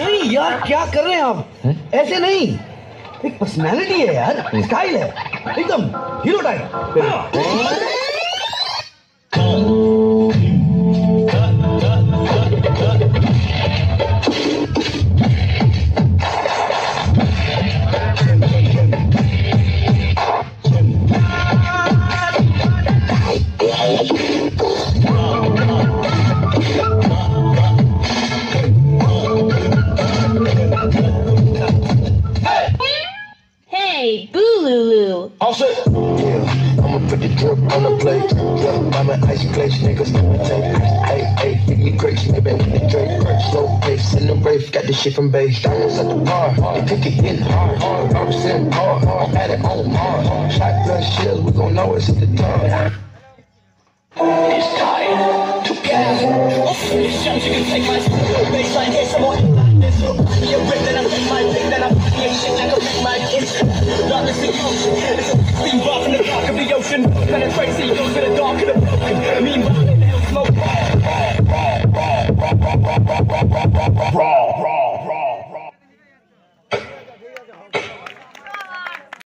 नहीं यार क्या कर रहे हैं आप? ऐसे नहीं। एक पर्सनालिटी है यार स्टाइल है। एकदम hero type Hey, Boolulu. All set. Yeah, I'ma put the drip on the plate. Yeah, I'm an ice place, niggas. Hey, hey, give me grace, maybe I need the Drake. Slow pace in the rave, got this shit from base. Diamonds at the bar, they take it in hard. I was in hard, had it on hard. Shotgun shells, we gon' know it's at the top. It's time to play. Shams, you can take my baseline, hit some more. This look, you rip, then I take my pick, then I fucking shit like a. In a steam bar from the dark of the ocean. Penetrates the goes to the dark of the broken. Meanwhile, in the hell smoke. Raw.